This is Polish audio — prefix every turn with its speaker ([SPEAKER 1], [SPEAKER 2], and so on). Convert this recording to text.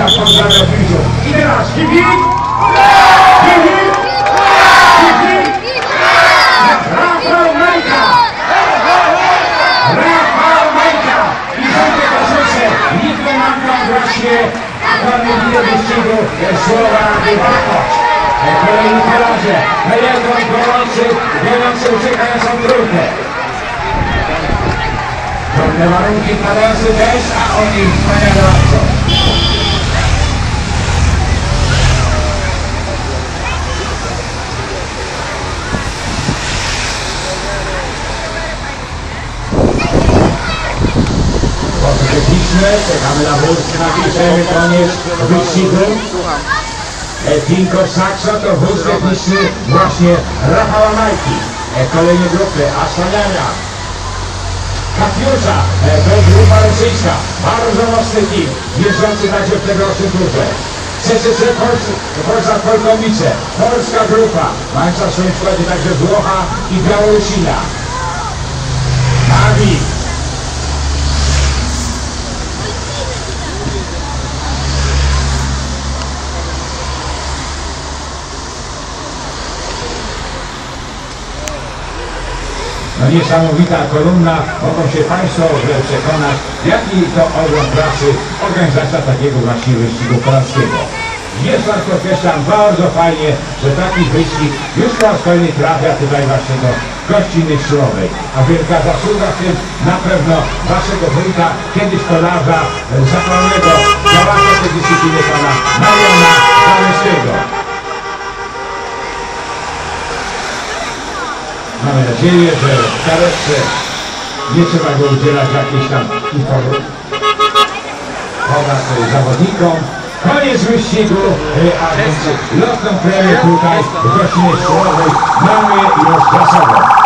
[SPEAKER 1] Tak. I teraz Kibik! Kibik! Kibik! Rafał Majka! Rafał Majka! I drugie towarzysze, Niko Manka właśnie organizuje wyścigu Słowa Wybakoć. Kolejny kolarze, na jedną gorący, gorący uciekającą trójkę. Trudne warunki padający deszcz, a oni wspaniale akcją. Techniczny, czekamy na wóz, napiszemy koniec wyścigu. E, Tinko Saxo to wóz techniczny właśnie Rafała Majki. E, Kolejne grupy, Asfaniania, Katiusza, e, to grupa rosyjska, bardzo mocny team, jeżdżący także w tegorocznym turze. CCC Polska, Polska Polkowice, polska grupa, mająca w swoim składzie także Włocha i Białorusina. Mavi, No niesamowita kolumna, mogą się Państwo przekonać, jaki to ogrom pracy organizacja takiego właśnie wyścigu kolarskiego. Jest Pan podkreślam bardzo fajnie, że taki wyścig już po raz kolejny trafia tutaj właśnie do gościny Śrowej. A wielka zasługa w tym na pewno Waszego wójta, kiedyś kolarza, zapalonego działacza tej dyscypliny Pana Mariana Zaleskiego. Mamy nadzieję, że w karetce nie trzeba go udzielać jakiejś tam informacji. Zawodnikom. Koniec wyścigu, a więc lotną premię tutaj w gościnie mamy już za sobą.